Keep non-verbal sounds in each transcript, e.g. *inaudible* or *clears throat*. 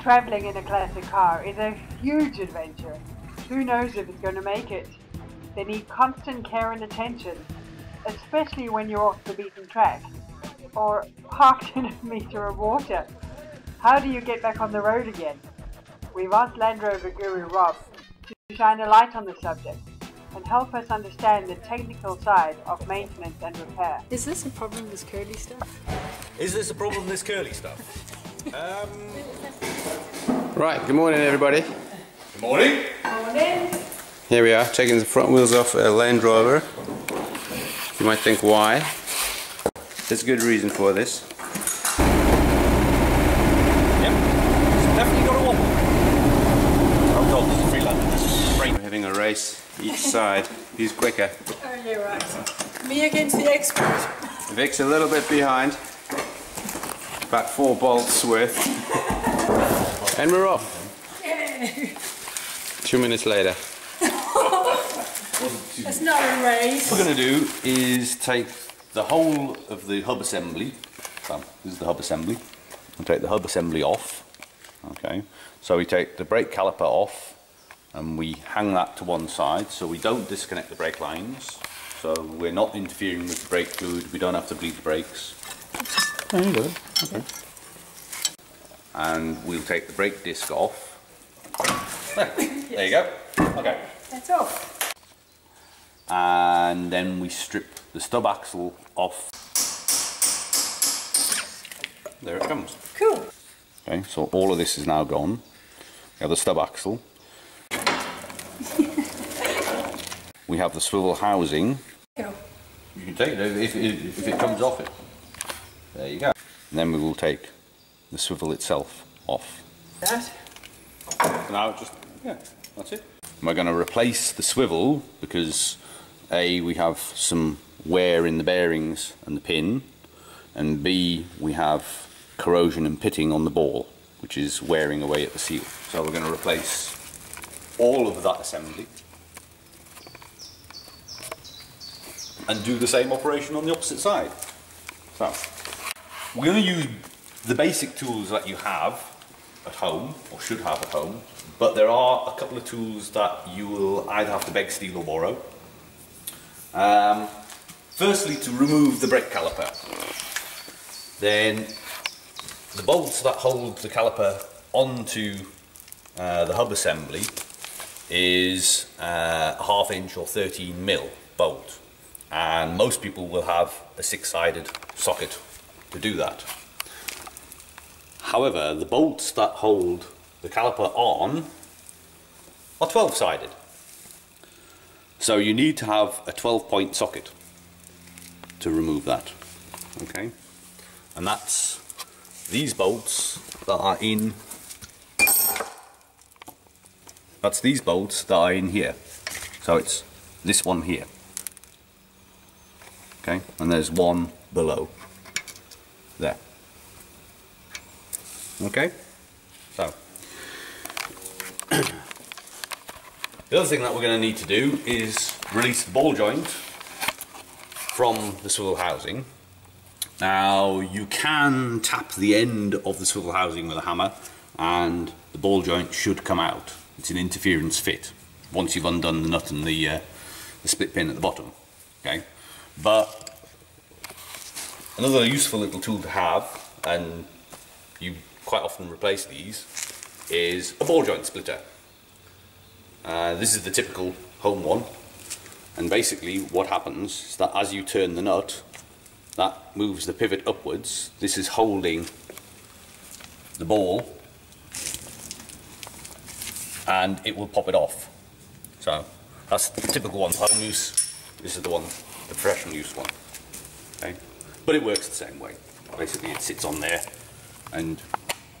Traveling in a classic car is a huge adventure. Who knows if it's going to make it? They need constant care and attention, especially when you're off the beaten track or *laughs* parked in a meter of water. How do you get back on the road again? We've asked Land Rover guru Rob to shine a light on the subject and help us understand the technical side of maintenance and repair. Is this a problem, this curly stuff? Is this a problem, this curly stuff? *laughs* um, Right, good morning everybody. good morning. Morning. Here we are, taking the front wheels off a Land Rover. You might think why. There's a good reason for this. Yep. It's definitely got a wobble. Oh god, this is Freelander. This is We're having a race each side. Who's quicker? Oh, yeah, right. Me against the expert. Vic's a little bit behind. About four bolts worth. *laughs* And we're off. Two minutes later. *laughs* It's not a race. What we're going to do is take the whole of the hub assembly. So this is the hub assembly. We'll take the hub assembly off. Okay. So we take the brake caliper off and we hang that to one side so we don't disconnect the brake lines. So we're not interfering with the brake fluid. We don't have to bleed the brakes. Okay. And we'll take the brake disc off. There, there you go. Okay. That's all. and then we strip the stub axle off. There it comes. Cool. Okay, so all of this is now gone. We have the stub axle. *laughs* we have the swivel housing. Cool. You can take it if, if, if it comes off it. There you go. And then we will take the swivel itself off. That. Now it just, yeah, that's it. We're going to replace the swivel because A, we have some wear in the bearings and the pin, and B, we have corrosion and pitting on the ball, which is wearing away at the seal. So we're going to replace all of that assembly and do the same operation on the opposite side. So, we're going to use the basic tools that you have at home, or should have at home, but there are a couple of tools that you will either have to beg, steal, or borrow. Um, firstly, to remove the brake caliper. Then, the bolts that hold the caliper onto uh, the hub assembly is uh, a half inch or 13 mil bolt, and most people will have a six-sided socket to do that. However, the bolts that hold the caliper on are 12 sided. So you need to have a 12 point socket to remove that. Okay? And that's these bolts that are in that's these bolts that are in here. So it's this one here. Okay? And there's one below. There. Okay? So, the other thing that we're going to need to do is release the ball joint from the swivel housing. Now, you can tap the end of the swivel housing with a hammer and the ball joint should come out. It's an interference fit once you've undone the nut and the, uh, the split pin at the bottom. Okay? But another useful little tool to have, and you quite often replace these, is a ball joint splitter. Uh, this is the typical home one, and basically what happens is that as you turn the nut, that moves the pivot upwards. This is holding the ball, and it will pop it off. So that's the typical one, home use. This is the one, the professional use one. Okay, but it works the same way. Basically, it sits on there, and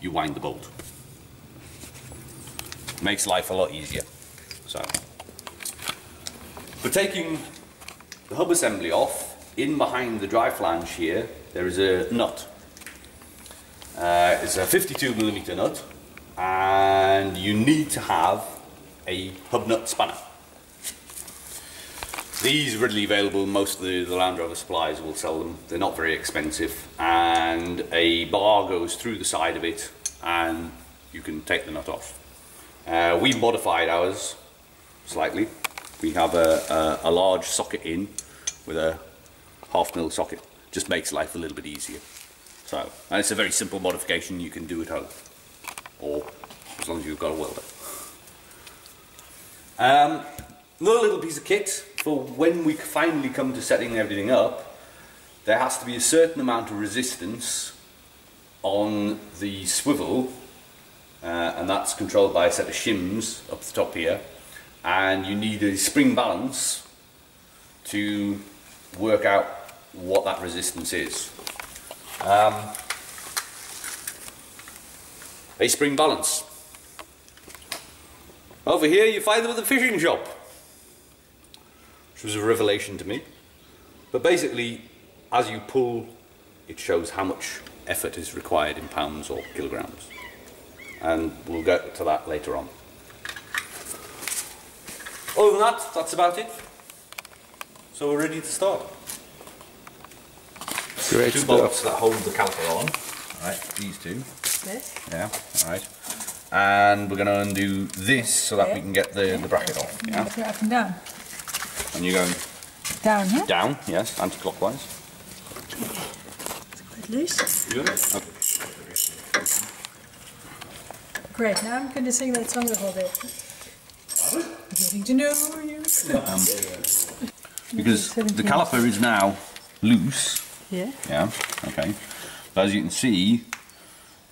you wind the bolt. Makes life a lot easier. So, for taking the hub assembly off, in behind the drive flange here, there is a nut. Uh, it's a 52 millimeter nut, and you need to have a hub nut spanner. These are readily available, most of the, the Land Rover suppliers will sell them. They're not very expensive, and a bar goes through the side of it, and you can take the nut off. Uh, we modified ours slightly. We have a, a, a large socket in with a half mil socket. Just makes life a little bit easier. So, and it's a very simple modification you can do at home, or as long as you've got a welder. Um, another little piece of kit for when we finally come to setting everything up, there has to be a certain amount of resistance on the swivel, uh, and that's controlled by a set of shims up the top here, and you need a spring balance to work out what that resistance is. Um, a spring balance. Over here you find them at the fishing shop, which was a revelation to me. But basically, as you pull, it shows how much effort is required in pounds or kilograms. And we'll get to that later on. Other than that, that's about it. So we're ready to start. Great two stuff. bolts that hold the caliper on. Alright, these two. This. Yeah, alright. And we're going to undo this so that we can get the, the bracket off. Yeah. Go up and down. And you're going Down, yeah? down, yes, anti-clockwise. It's quite loose. Okay. Great, now I'm going to sing that song the whole day. Getting to know you. Because the caliper is now loose. Yeah? Yeah, okay. But as you can see,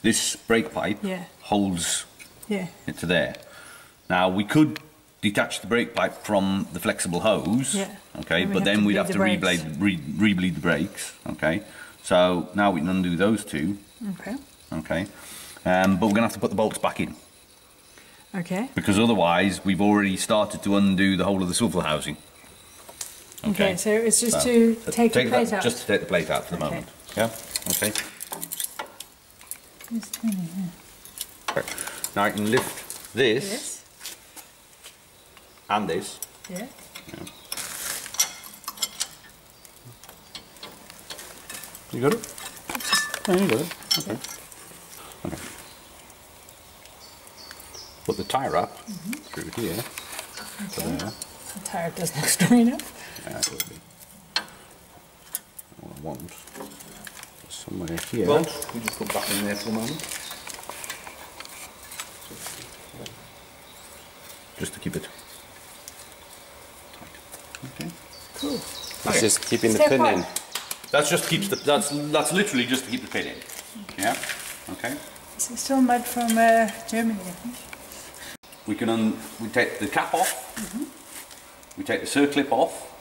this brake pipe Yeah. holds Yeah. it to there. Now we could detach the brake pipe from the flexible hose, Yeah. okay, but then we'd have to reblade, re, rebleed the brakes, okay. So now we can undo those two, Okay. okay. Um, but we're gonna have to put the bolts back in Okay. because otherwise we've already started to undo the whole of the swivel housing. Okay, so it's just So, to uh, take, the that- plate out. Just to take the plate out for the Okay. moment. Okay. Yeah. Okay. Now I can lift this Yes. And this. Yeah. yeah. You got it? Yeah, you got it. Okay. Okay. Put the tie wrap mm-hmm. through here. To there. The tire doesn't look strong enough. Yeah, it will be. What I want is somewhere here. Well, we just put back in there for a moment. just to keep it tight. Okay. Cool. It's just keeping the pin one. in. That's just keeps the that's that's literally just to keep the pin in. Yeah. Okay. It's still mud from uh, Germany, I think. We can un, we take the cap off. Mhm. We take the circlip off,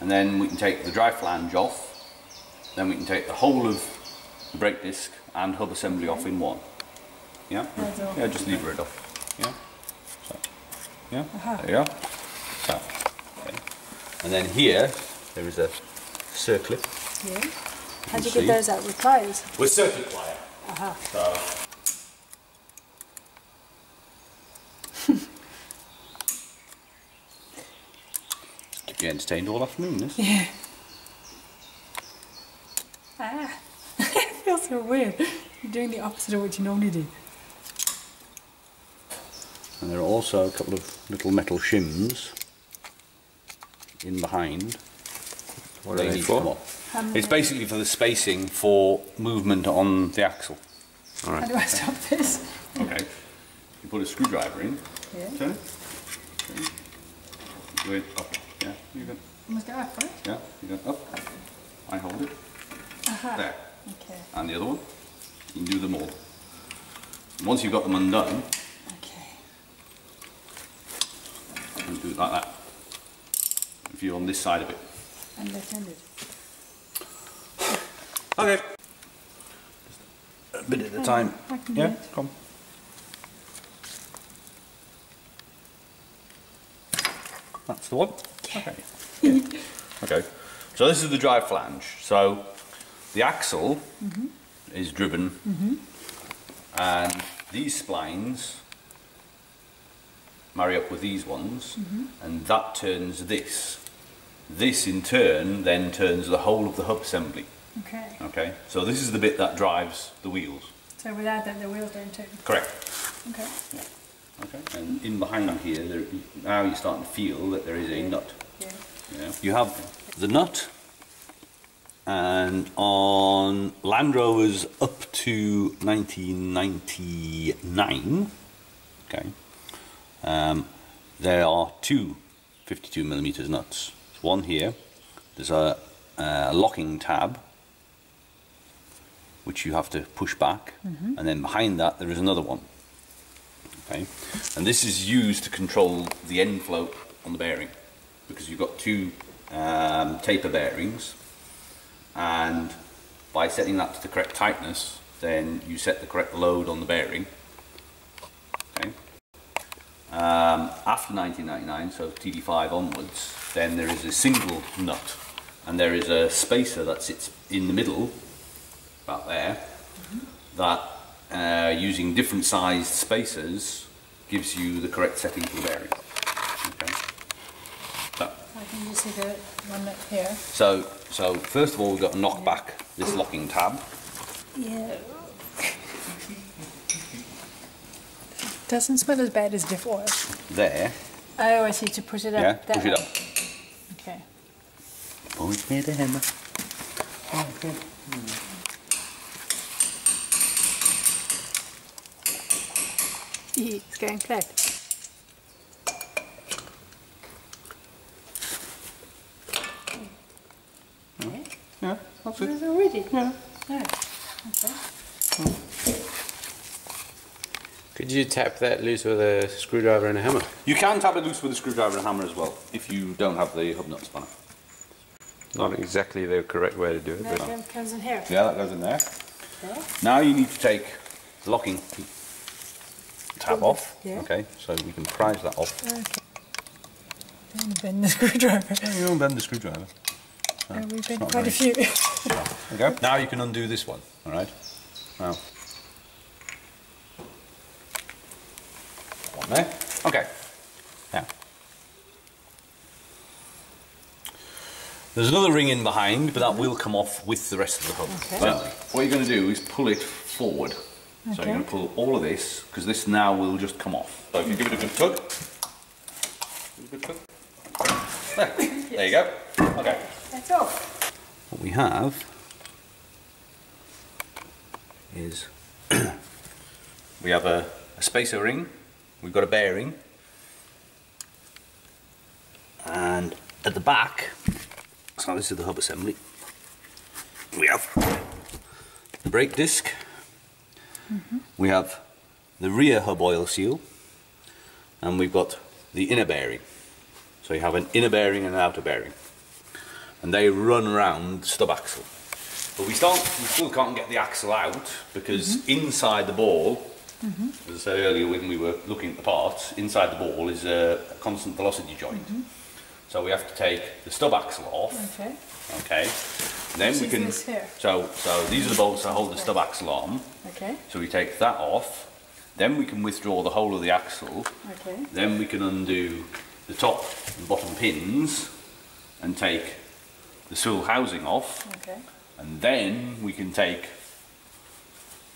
and then we can take the drive flange off. Then we can take the whole of the brake disc and hub assembly off in one. Yeah. Yeah. Just lever it off. Yeah. So. Yeah. Aha. There you are. So. Okay. And then here there is a circlip Yeah. How'd you see. get those out with pliers? with circuit wire. Aha. So. *laughs* Keep you entertained all afternoon, this. Yeah. Ah. *laughs* it feels so weird. You're doing the opposite of what you normally do. And there are also a couple of little metal shims in behind. What are they need for? off. It's basically for the spacing for movement on the axle. All right. How right. do I stop this? Okay. You put a screwdriver in. Yeah. Turn it. Okay. Do it up. Yeah, you go. Must go up, right? Yeah, you go up. I hold it. Aha. There. Okay. And the other one. You can do them all. And once you've got them undone, Okay. you do it like that. If you're on this side of it. And left-handed. Okay. A bit at a time. I Yeah, come. That's the one. Okay. *laughs* okay. So this is the drive flange. So the axle mm-hmm. is driven, mm-hmm. and these splines marry up with these ones, mm-hmm. and that turns this. This in turn then turns the whole of the hub assembly. Okay. Okay, so this is the bit that drives the wheels. So without that, the wheels don't turn. Correct. Okay. Okay. And in behind here, there, now you're starting to feel that there is a nut. Yeah. Yeah. You have the nut, and on Land Rovers up to 1999, okay, um, there are two 52 millimeters nuts. One here. There's a, a locking tab, which you have to push back, and then behind that there is another one. Okay, and this is used to control the end float on the bearing because you've got two um, taper bearings, and by setting that to the correct tightness, then you set the correct load on the bearing. Okay. Um, after 1999, so TD5 onwards, then there is a single nut, and there is a spacer that sits in the middle, about there, that uh, using different sized spacers gives you the correct setting for the bearing. Okay. So, I can just see the one up here. so, so first of all, we've got to knock back this locking tab. Yeah. Doesn't smell as bad as diff oil. There. Oh, I see. To push it up. Yeah, that push it up. Okay. Point me the hammer. It's going flat. Yeah, that's It it. is already. Yeah. Okay. Hmm. Could you tap that loose with a screwdriver and a hammer? You can tap it loose with a screwdriver and a hammer as well, if you don't have the hub nut spanner. Not exactly the correct way to do it, That but one comes in here. Yeah, that goes in there. There. Now you need to take the locking tab off. Yeah. Okay, so we can prise that off. Okay. Then bend the *laughs* screwdriver. You don't bend the screwdriver. Oh, we've it's been not quite a very- few. *laughs* There go. Now you can undo this one, all right? Now. One there. Okay. There's another ring in behind, but that will come off with the rest of the hub. Okay. So, what you're going to do is pull it forward. Okay. So you're going to pull all of this, because this now will just come off. So if you give it a good tug. Give it a good tug. There, *laughs* there you go. Okay. That's all. What we have is we have a, a spacer ring, we've got a bearing, and at the back, so this is the hub assembly, we have the brake disc, mm-hmm. we have the rear hub oil seal, and we've got the inner bearing. So you have an inner bearing and an outer bearing. And they run around the stub axle. But we, start, we still can't get the axle out because mm-hmm. inside the ball, mm-hmm. as I said earlier when we were looking at the parts, inside the ball is a, a constant velocity joint. So we have to take the stub axle off. Okay. Okay. Then Which we can. So so these are the bolts that hold the stub axle on. Okay. So we take that off. Then we can withdraw the whole of the axle. Okay. Then we can undo the top and bottom pins and take the swivel housing off. Okay. And then we can take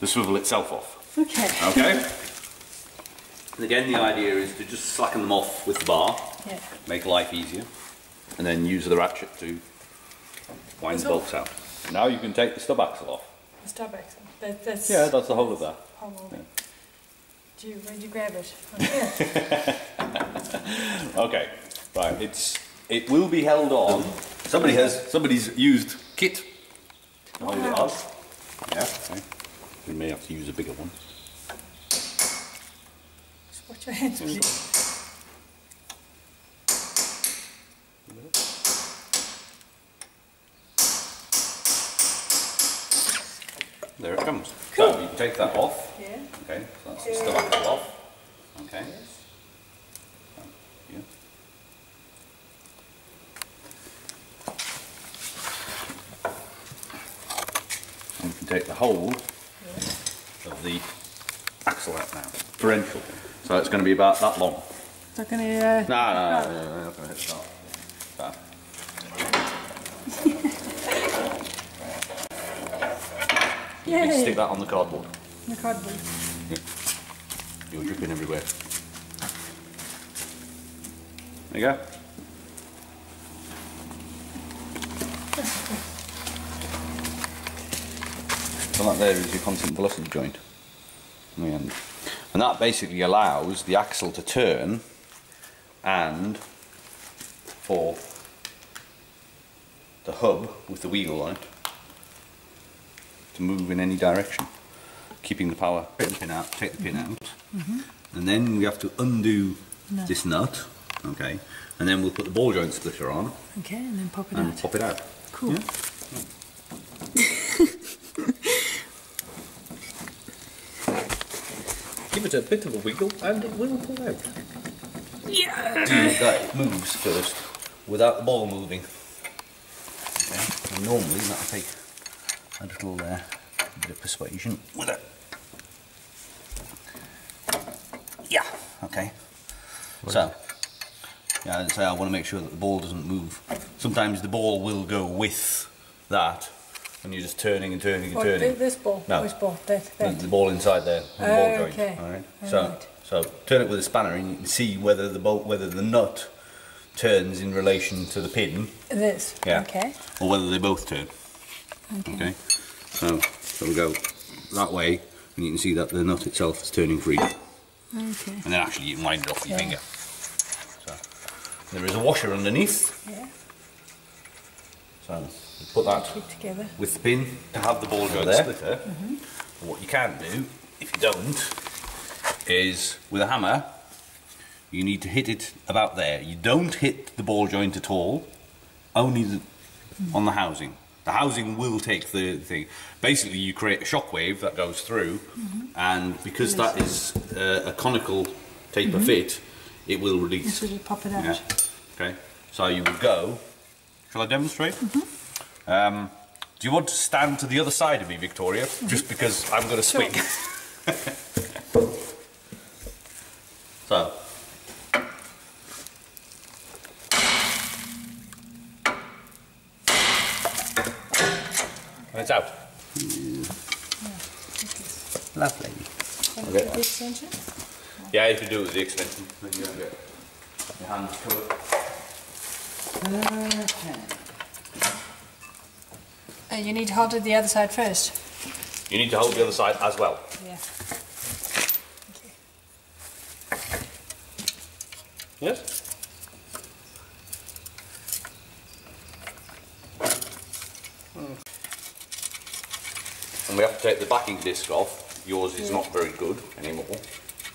the swivel itself off. Okay. Okay? *laughs* and again, the idea is to just slacken them off with the bar, Yeah. make life easier, and then use the ratchet to wind the bolts out. Now you can take the stub axle off. The stub axle. That, that's. Yeah, that's the whole of that. whole of. Do you, where'd you grab it? *laughs* Okay, right. It's it will be held on. Somebody has somebody's used kit. Hold it on. Yeah. Okay. We may have to use a bigger one. Your hands, please. There it comes. So you take that off. Yeah. Okay. So that's stub axle off. Okay. So, yeah. And you can take the whole of the axle out now. Differential. So it's going to be about that long. So can I, uh, No, no, no, no, no, not going to hit that. That. You can stick that on the cardboard. The cardboard. You're dripping everywhere. There you go. So that there is your constant velocity joint. On the end. And that basically allows the axle to turn and for the hub with the wheel on it to move in any direction, keeping the power. Take the pin out, take the pin out, mm-hmm. and then we have to undo Nut. this nut, okay, and then we'll put the ball joint splitter on Okay, and then pop it and out. pop it out. Cool. Yeah. Give it a bit of a wiggle and it will pull out. Yeah that moves first without the ball moving. Okay. And normally that'll take a little uh, bit of persuasion with it. Yeah, okay. So, yeah, as I say, I want to make sure that the ball doesn't move. Sometimes the ball will go with that, and you're just turning and turning and turning. thi- this ball? No. Which ball? That, The, that. the ball inside there, the Oh, ball okay. All right. All So, right. so turn it with a spanner, and you can see whether the bolt, whether the nut turns in relation to the pin, This. Yeah. Okay. or whether they both turn. Okay. Okay. So, so we go that way, and you can see that the nut itself is turning free, Okay. and then actually you can wind it off with your finger. So, there is a washer underneath. Yeah. So, you put that together. with the pin to have the ball joint splitter. Mm-hmm. What you can do, if you don't, is with a hammer, you need to hit it about there. You don't hit the ball joint at all, only the, on the housing. The housing will take the thing. Basically, you create a shock wave that goes through, mm-hmm. and because that is uh, a conical taper fit, mm-hmm. it will release. So just pop it out. Yeah. Okay. So you would go. Shall I demonstrate? Um, do you want to stand to the other side of me, Victoria? Just because I'm going to swing. *laughs* so. And it's out. Lovely. And Okay. the extension? Yeah, you can do it with the extension. Then you get your hands covered. Uh, you need to hold it the other side first. You need to hold the other side as well. Yeah. Yes? And we have to take the backing disc off. Yours is not very good anymore.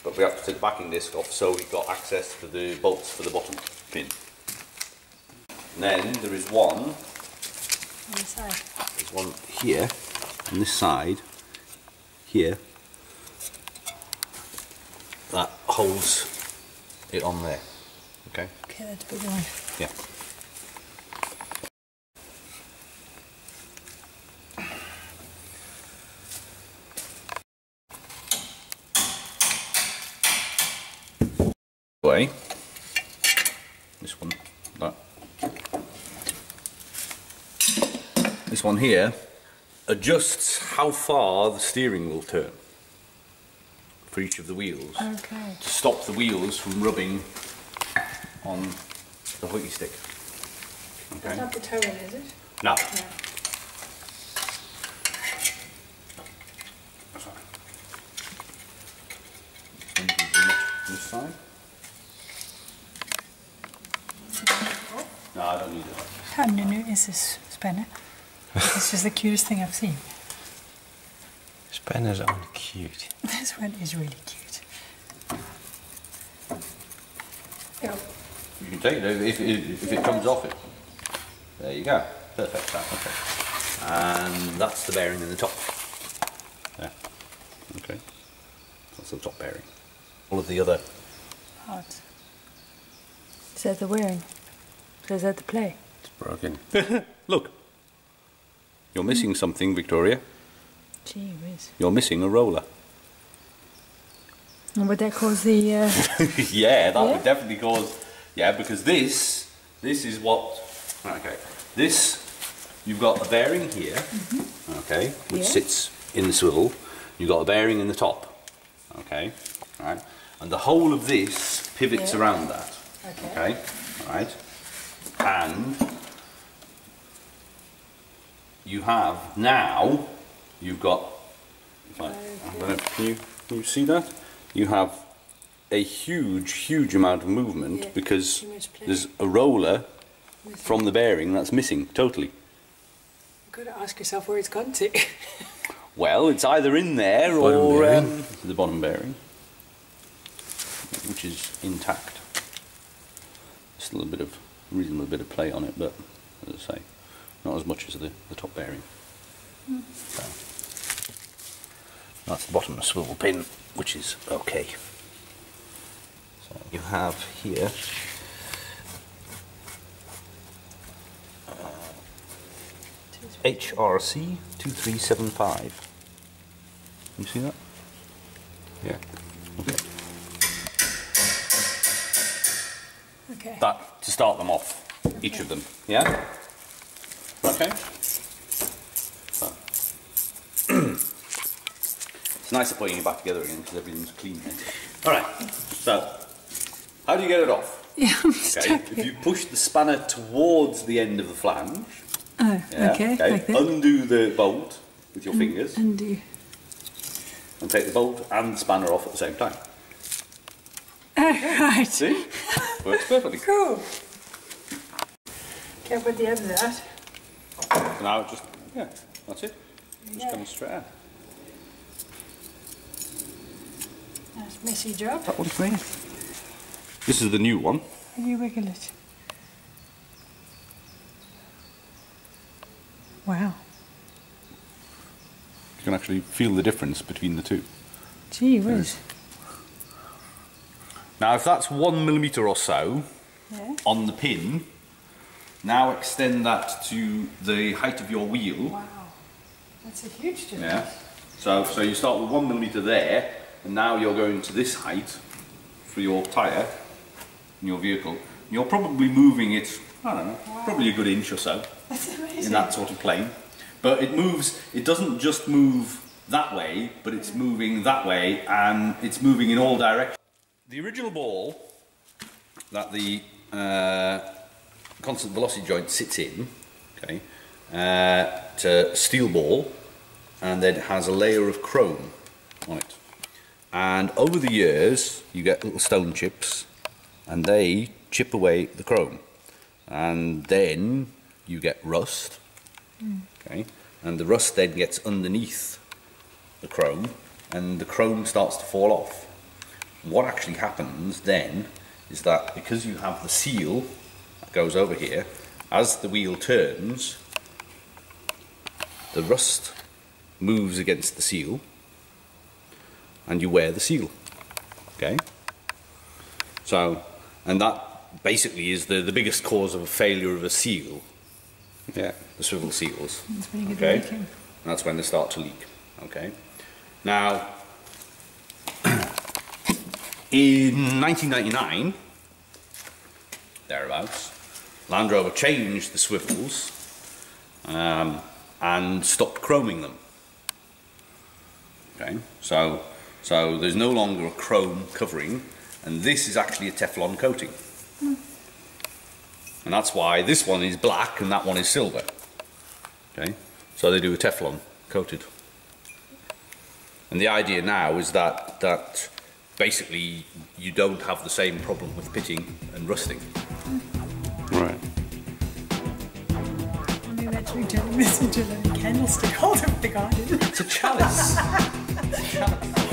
But we have to take the backing disc off so we've got access to the bolts for the bottom pin. And then there is one, On the side. One here, on this side, here, that holds it on there. Okay? Okay, that's a big one. Yeah. Way. This one, that. This one here adjusts how far the steering will turn for each of the wheels Okay. to stop the wheels from rubbing on the hockey stick. That's Okay. not the toe in, is it? No. No. This side? No, I don't need it. How new is this spanner? This is the cutest thing I've seen. *laughs* Spanners aren't cute. *laughs* This one is really cute. Yeah. You can take it if, if, if it comes off it. There you go. Perfect. That, okay. And that's the bearing in the top. There. Okay. That's the top bearing. All of the other. Hot. Is that the wearing? Is that the play? It's broken. *laughs* Look. You're missing something, Victoria. Gee whiz. You're missing a roller. And would that cause the... Uh, *laughs* yeah, that Yeah? would definitely cause. Yeah, because this, this is what. Okay, this, you've got a bearing here. Okay, which Yeah. sits in the swivel. You've got a bearing in the top. Okay, right, and the whole of this pivots Yeah. around that. Okay. Okay, right, and you have now you've got. if I- I'm gonna- can you can you see that? You have a huge, huge amount of movement Yeah, because too much play. there's a roller from the bearing that's missing totally. You've got to ask yourself where it's gone to. *laughs* Well, it's either in there Bottom or um, the bottom bearing, which is intact. Still a bit of reasonable bit of play on it, but as I say, not as much as the, the top bearing. So, that's the bottom swivel pin, which is okay. So you have here. Uh, HRC 2375. You see that? Yeah. Okay. okay. That to start them off, each of them. Yeah? Okay. So. it's nicer putting it back together again because everything's clean then. Alright, so how do you get it off? Yeah, I'm Okay, stuck. if you push the spanner towards the end of the flange, Oh, yeah, okay. Like undo the bolt with your fingers Undo. and take the bolt and the spanner off at the same time. Oh, right. See? Works perfectly. Cool. Okay, put the end of that. So now just, yeah, that's it. Just Yeah. comes straight out. Nice messy job. That one's made. This is the new one. Can you wiggle it? Wow. You can actually feel the difference between the two. Gee whiz. Now, if that's one millimetre or so Yeah. on the pin, now extend that to the height of your wheel. Wow. That's a huge difference. Yeah. So, so you start with one millimetre there, and now you're going to this height for your tyre in your vehicle. You're probably moving it, I don't know, probably a good inch or so That's amazing. in that sort of plane. But it moves, it doesn't just move that way, but it's moving that way and it's moving in all directions. The original ball that the uh, constant velocity joint sits in, okay, uh, a steel ball and then has a layer of chrome on it. And over the years, you get little stone chips and they chip away the chrome. And then you get rust, okay, and the rust then gets underneath the chrome and the chrome starts to fall off. What actually happens then is that because you have the seal goes over here, as the wheel turns, the rust moves against the seal and you wear the seal. Okay? So, and that basically is the, the biggest cause of a failure of a seal. Yeah, the swivel seals. That's when you get Okay? leaking. That's when they start to leak. Okay? Now, *clears throat* in 1999, thereabouts, Land Rover changed the swivels um, and stopped chroming them. Okay, so so there's no longer a chrome covering, and this is actually a Teflon coating. And that's why this one is black and that one is silver. Okay, so they do a Teflon coated. And the idea now is that that basically you don't have the same problem with pitting and rusting. Right. I mean, that's me telling message and then a candlestick *laughs* hold up the garden. It's a chalice. *laughs* That's